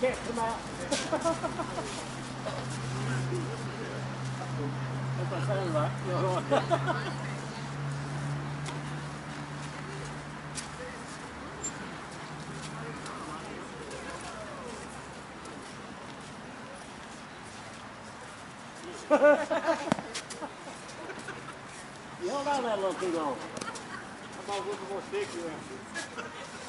can't come out. That's what I sound like. Right. you hold on that little too long. I'm a little more thick than here.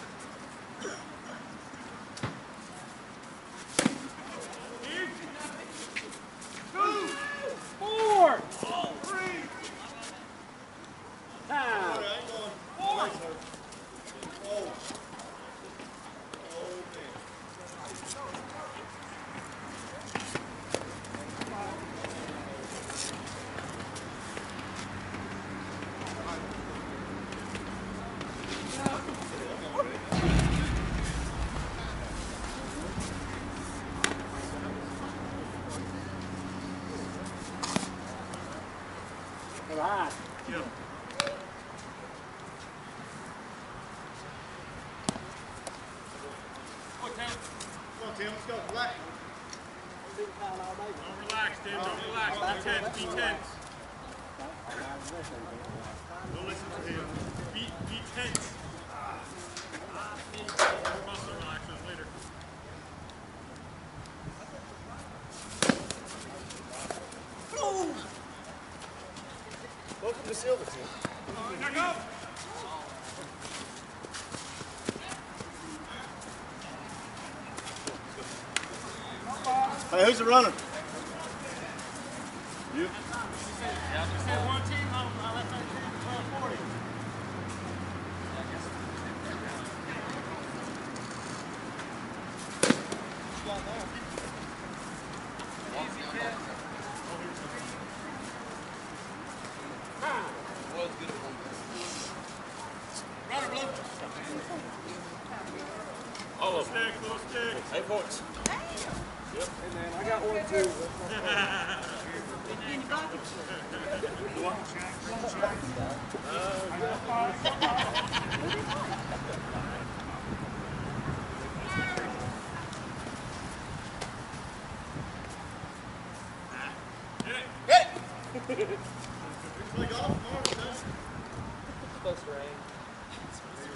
running.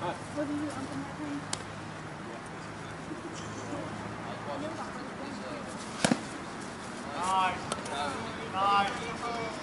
Nice. Nice.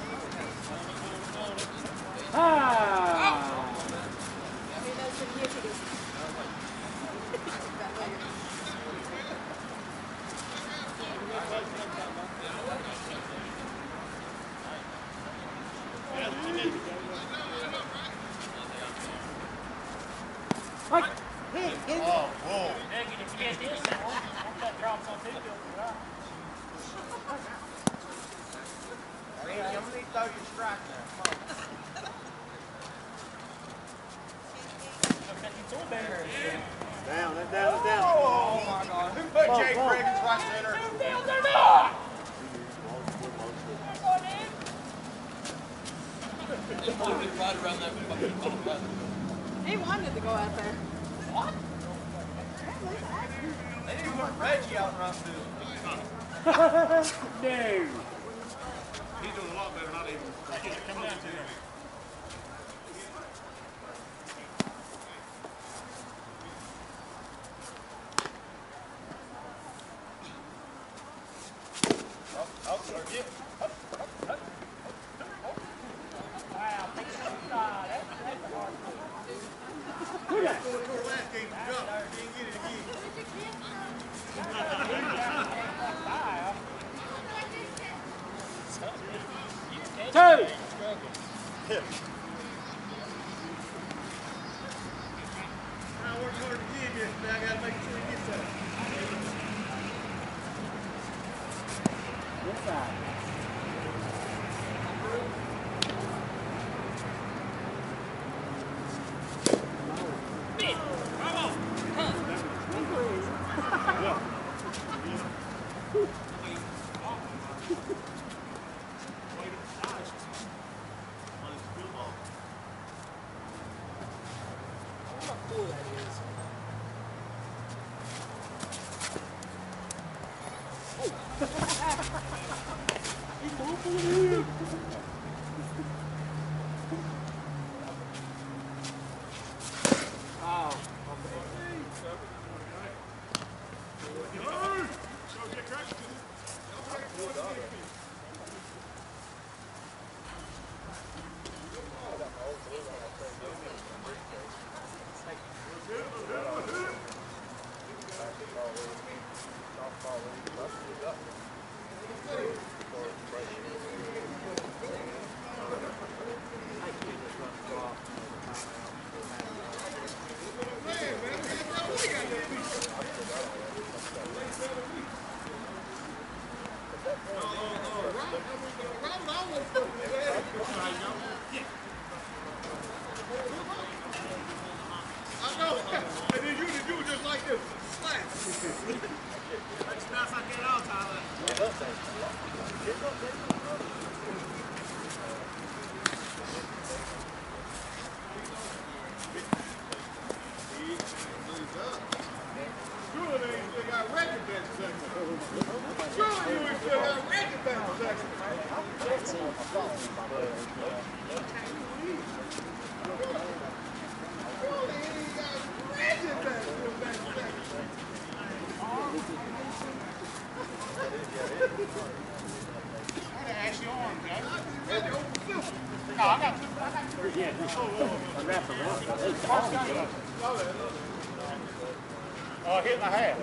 Oh, I hit my hat.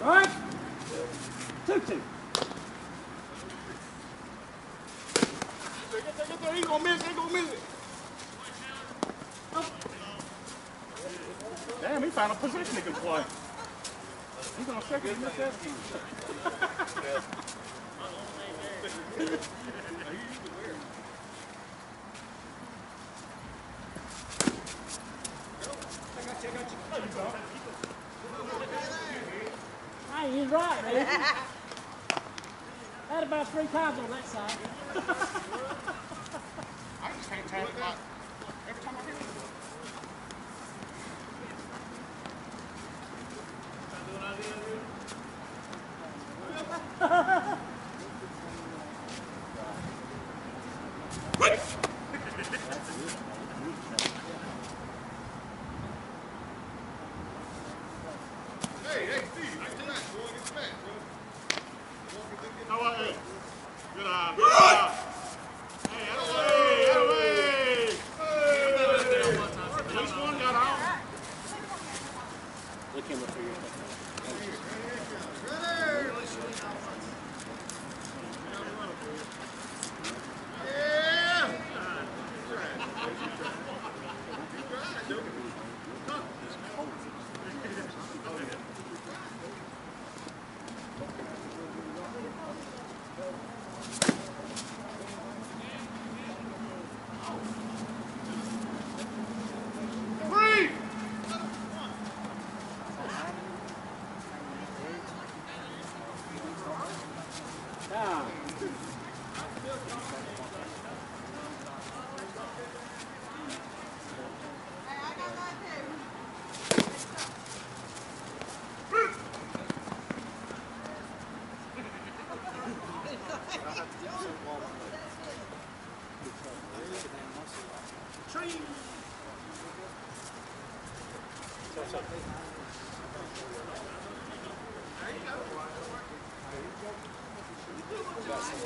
Right? Gonna miss it, he gonna miss it. kind a position he can play. He's on second and miss that. Hey, he's right, man. Had about three times on that side. I just can't tell Good eye.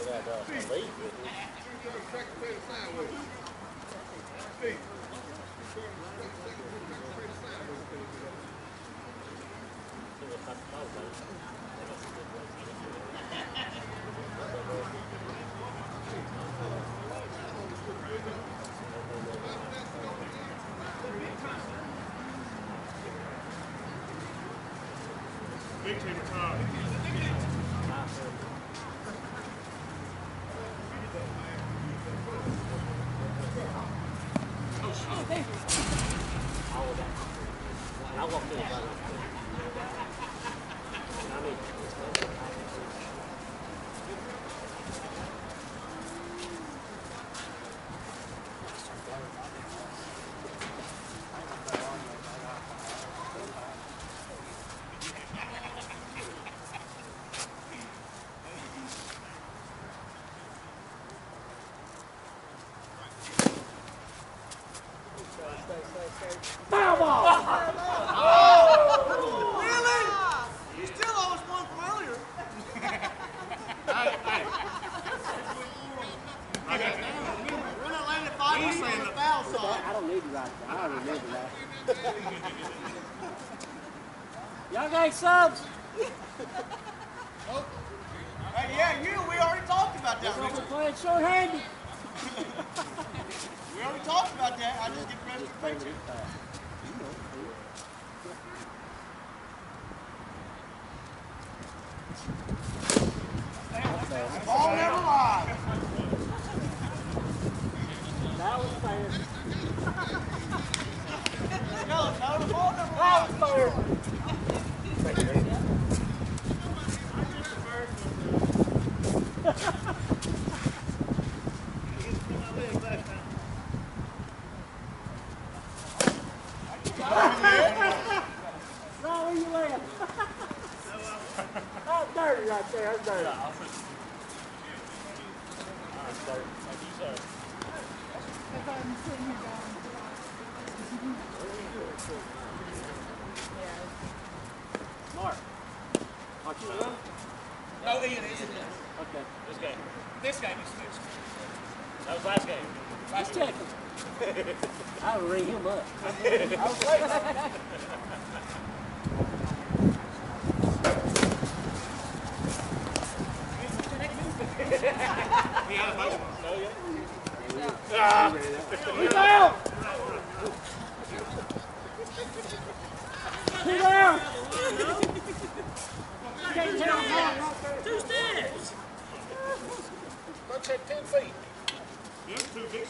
Sideways. Steve. Secretary sideways. Big time. Oh! Really? You still owe us one from earlier. We're not landing five He's on saying the that- foul side. I don't need to write it. I remember that. Y'all got subs? Hey, yeah, you, we already talked about that, We're Richard. playing short-handed. We already talked about that. I just get picture. Ball never lies. That was fair. No, no, the ball never That lies. was fair. No, where you at? That's dirty right there. That's dirty. Mark. Mark, you run? No, Ian, isn't it? Okay. This game. This game is fixed. That was last game. Just checking. I will ring him up. I was waiting. He's oh, ah. out! He's out! Can't tell him how right there. Two steps. Let's hit ten feet. Two big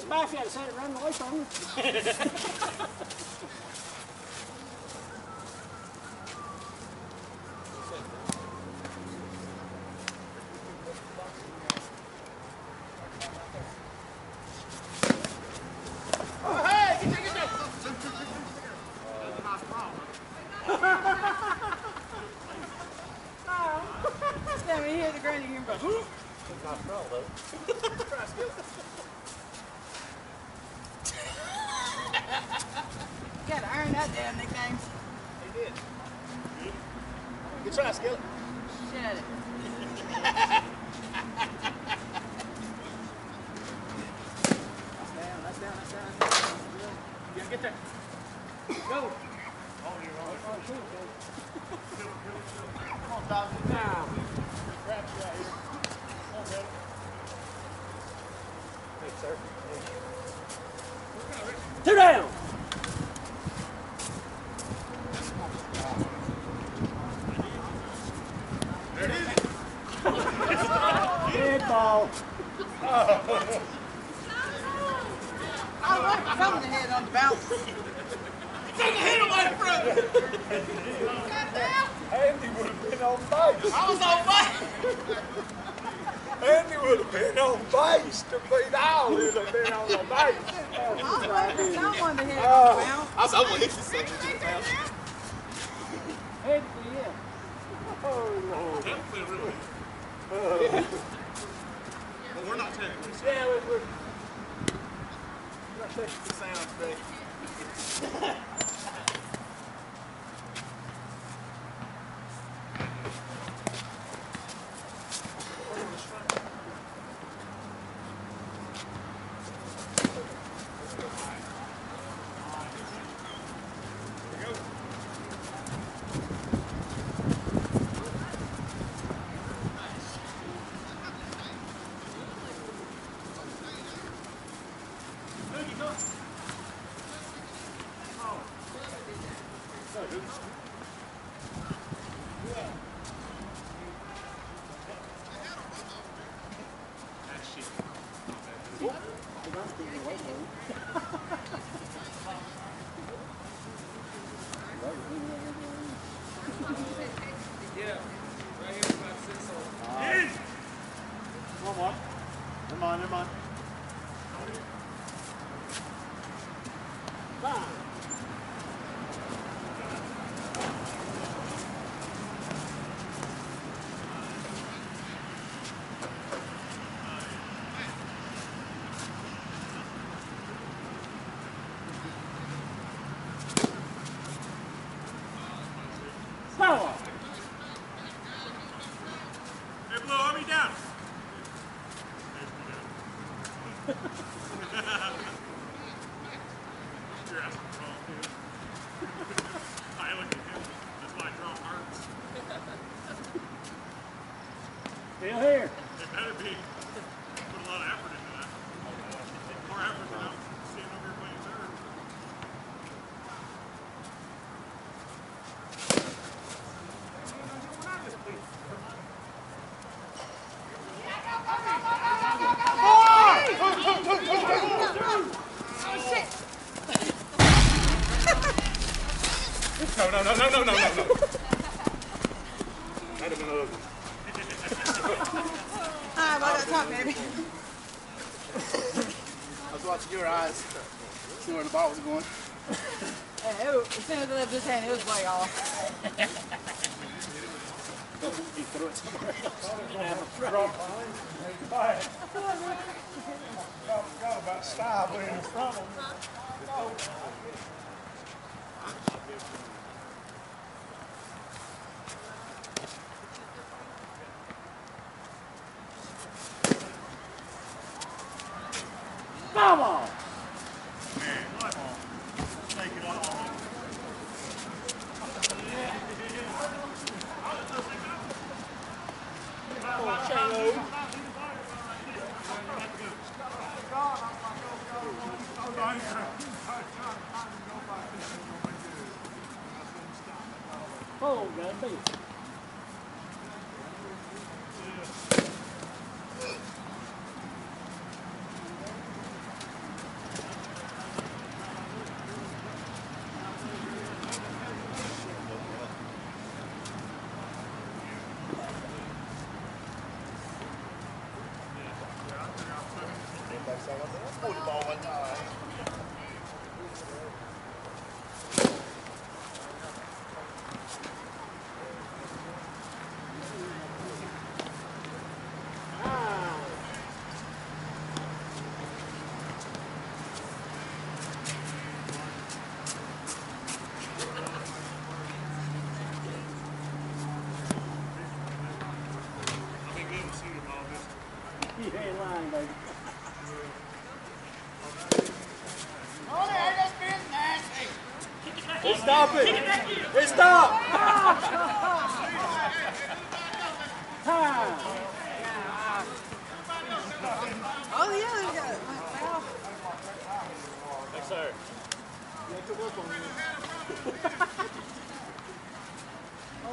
smashed, you to set it running away from him. Yeah, when he hit the ground, you hear him go, "Whoop." You gotta earn that damn nickname. Good try, Skillet. Shut it. That's down, that's down, that's down, that's down. Yeah, get there. Go. Come on, Dawson. Now. Two down. You're asking for all, dude. I look at him. his off. he threw it somewhere else. Got. Come on! Stop it! It's stop! oh yeah. Thanks, sir. You have to work on it.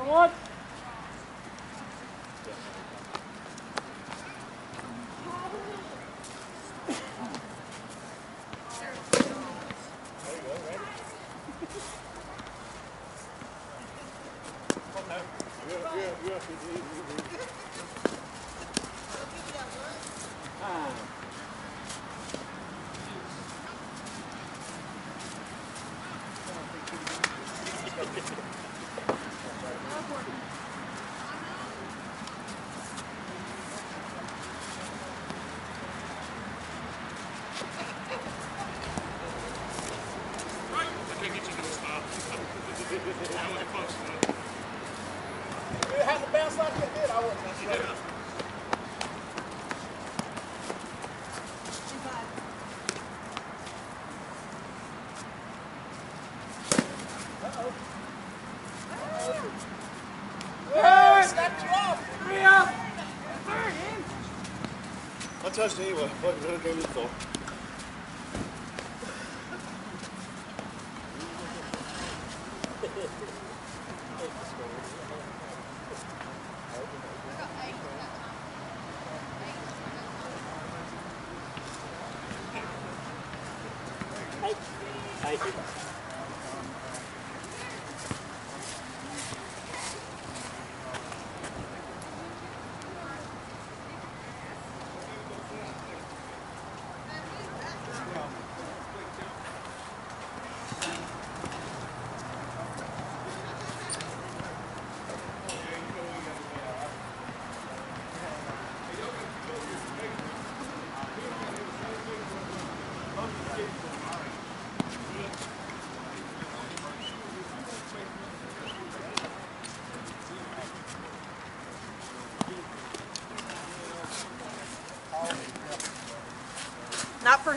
what? I touched anyway. What what it gave me for? I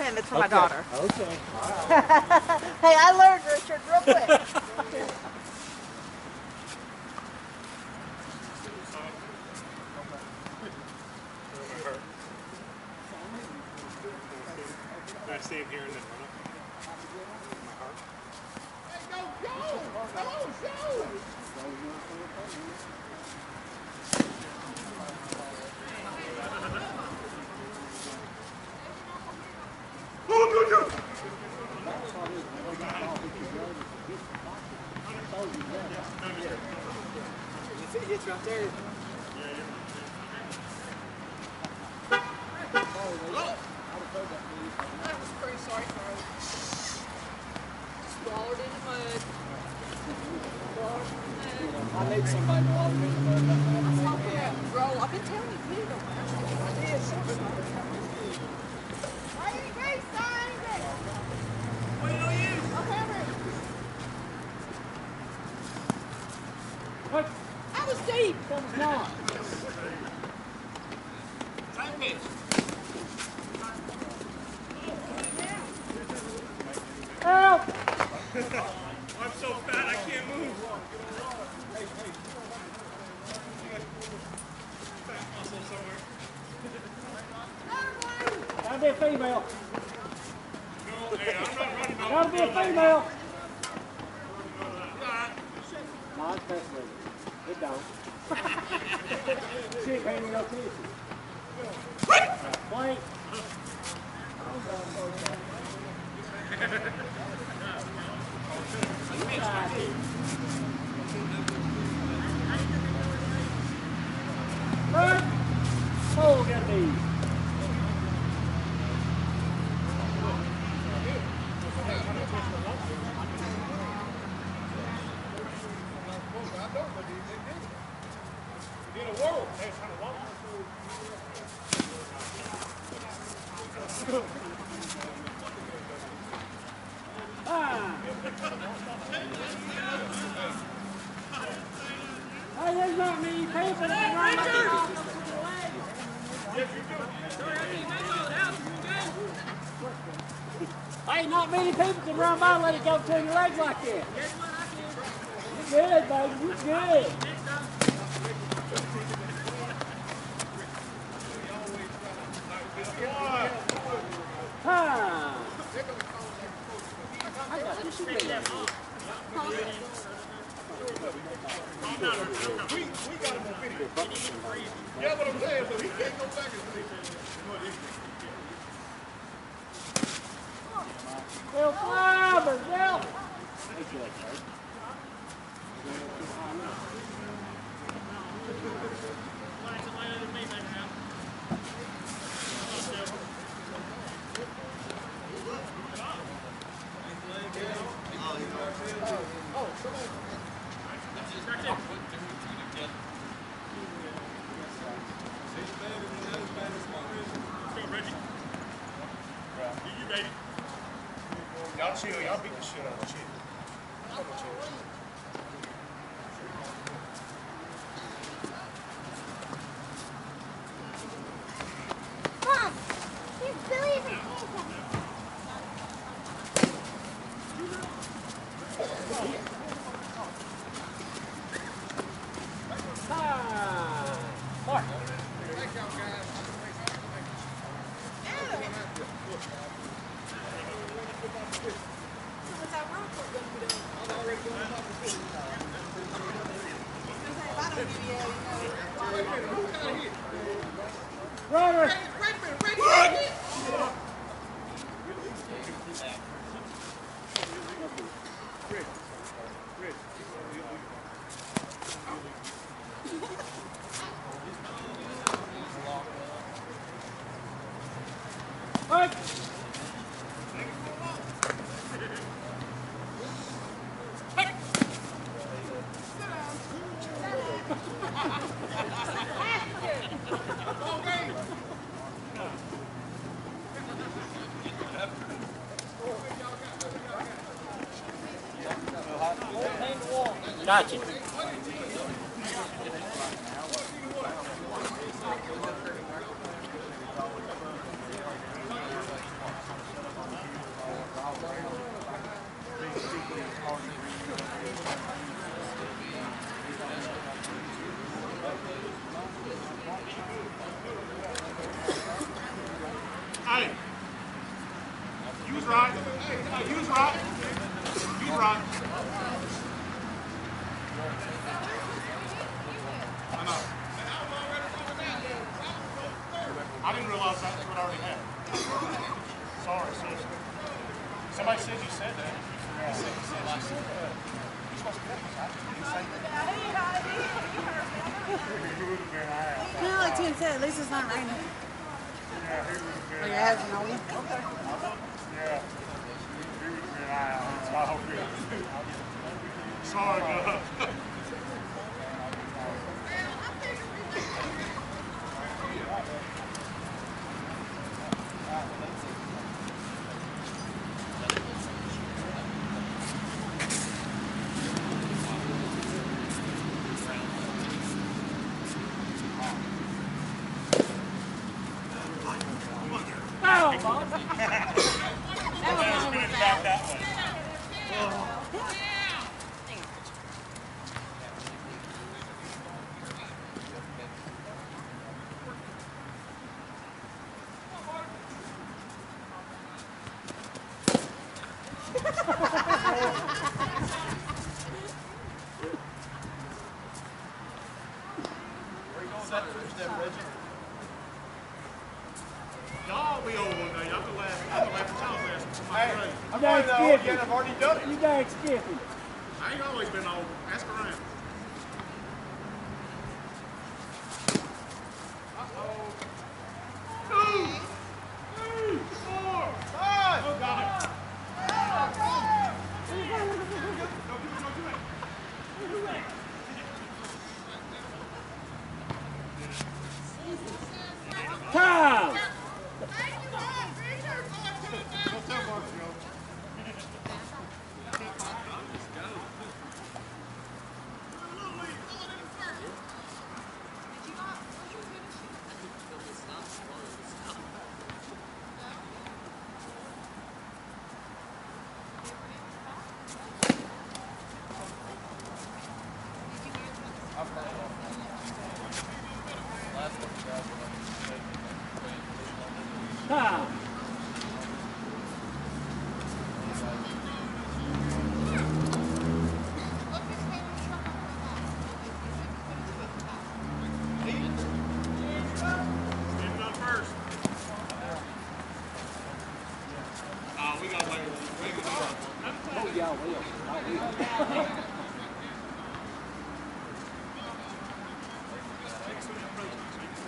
him, it's for my daughter. Okay. Hey, I learned Richard real quick. Can I stand here and then run up? My heart. Hey, go, go. Go, go. If it hits right there. I was pretty sorry for her. Swallowed in the mud. Swallowed in the mud. I need somebody to follow me. Yeah, bro, I've been telling you, please don't. I did. Why you guys signed it? Wait on you. Okay, I'm ready. What? I was deep. That was not. Same pitch. Help! I'm so fat I can't move. Fat muscle somewhere. Gotta be a female. No, hey, I'm not running. Gotta be a female. No, it's best don't. she ain't paying no attention. Gotta be. In a world. Ah. Hey, there's not many people that run like Hey, not many can by let it go between your legs like that. You good, baby. You good. Ah. I got this shit. We, we got him on video. Yeah, what I'm saying, so he can't go back and say. Gotcha. Hey. You was right. Hey, you was right. You was right. I didn't realize that's what I already had. Sorry, sis. Somebody said you said that. You said, you said, I said that. You're supposed to get this. I didn't say that. You know, like Tim said, at least it's not raining. Yeah, he would have been. Or your husband on. Yeah. He would have been out. That's why I hope he- Sorry, Y'all be over one day. I'm the last. I'm the last y'all asking Hey. I'm going to old again. I've already done it. You dang skippy. I ain't always been old. Ask around. Uh-oh. Two. Three. Four. Five. Oh, God. Go get it, go get it. Time. Time. Get it done first. Oh, we gotta wait. Wait a minute. Oh, y'all will. I will.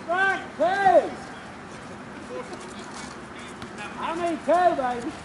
Right, two. I mean two,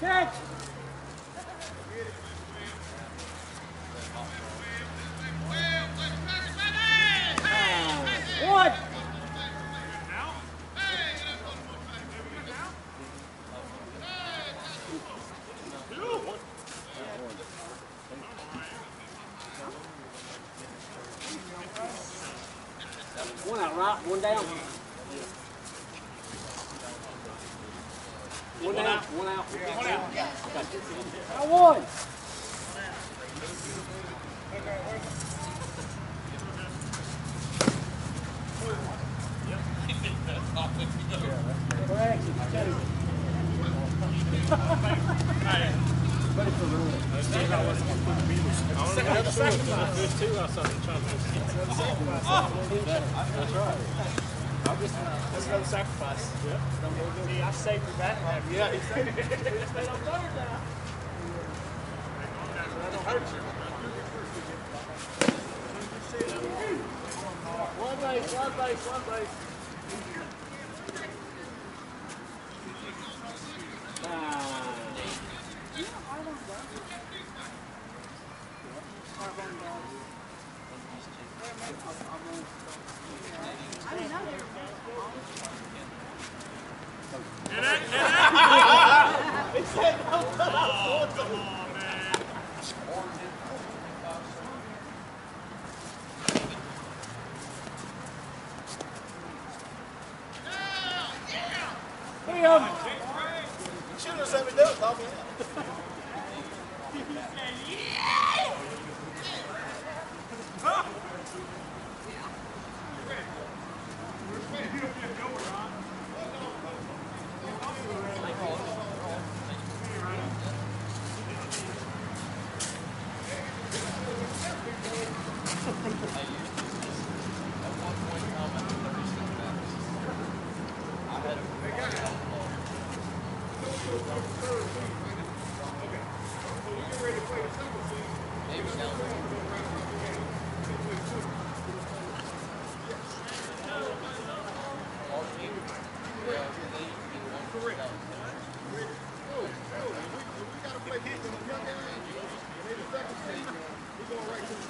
Sete.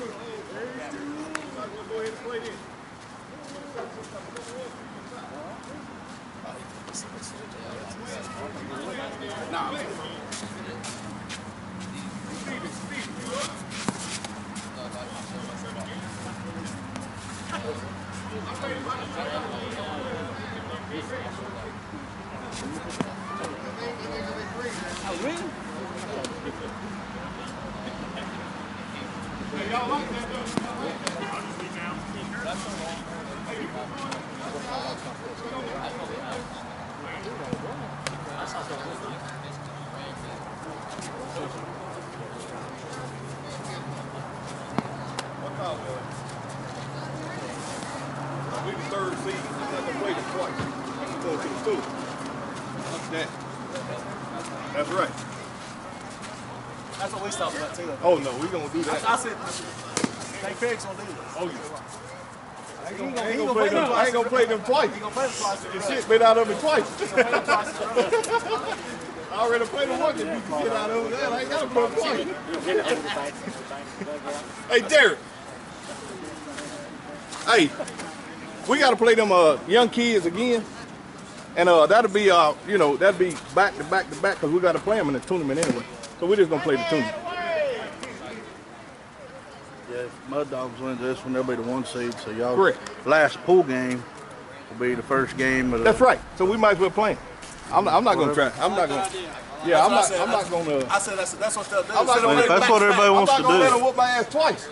We the third seed. We have to play them twice. Go to the school. That. That's right. That's what we stopped at too. Oh no, we gonna do that. I said, St. Craig's gonna do this. Oh yeah. I ain't gonna, gonna- I ain't gonna gonna play play them. them I ain't gonna play them twice. He gonna play the twice. The shit been out of it twice. I already played the one that you can get out of it. I ain't gotta play it twice. Hey Derek. Hey, we gotta play them uh young kids again. And uh that'll be uh you know, that'll be back to back to back because we gotta play them in the tournament anyway. So we're just gonna play the tournament. Yeah, if Mud Dogs wins this one, they'll be the one seed. So y'all Correct. last pool game will be the first game of the That's right. So we might as well play 'em. I'm, not, I'm not gonna try. I'm not gonna. Yeah, I'm not, I said. I'm not gonna, I said that's that's what they'll do. I'm not gonna on That's back what everybody back. wants I'm not gonna let do. him whoop my ass twice.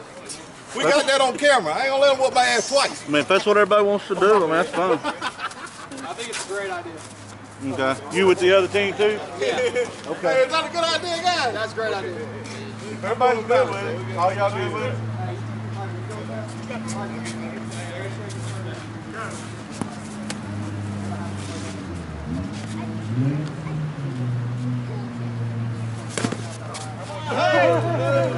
We got that on camera. I ain't gonna let him whoop my ass twice. I mean, if that's what everybody wants to do, I mean, that's fine. I think it's a great idea. Okay. You with the other team too? Hey, is that a good idea, guys? That's a great idea. Everybody's good with it. All y'all good with it? That's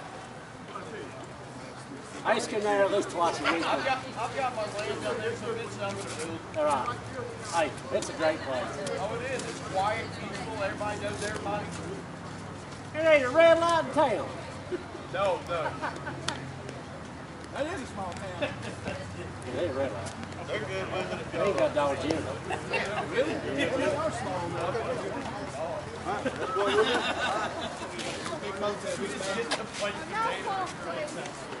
used to come there at least twice a week. I've got, I've got my land down there, so it's something to do. All right. Hey, it's a great place. Oh, it is. It's quiet, peaceful. Everybody knows everybody. It ain't a red light in town. No, no. That is a small town. It ain't a red light. They're good with it. They ain't got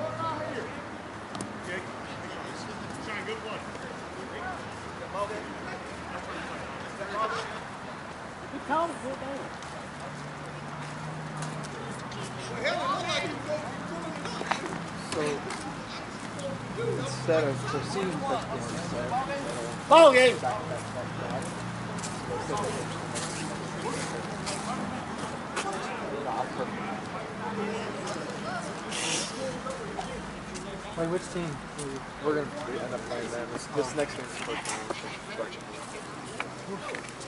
down. Instead of proceeding touchdowns, Ball game. Wait, which team? We're gonna end up playing them. This, this next game's the first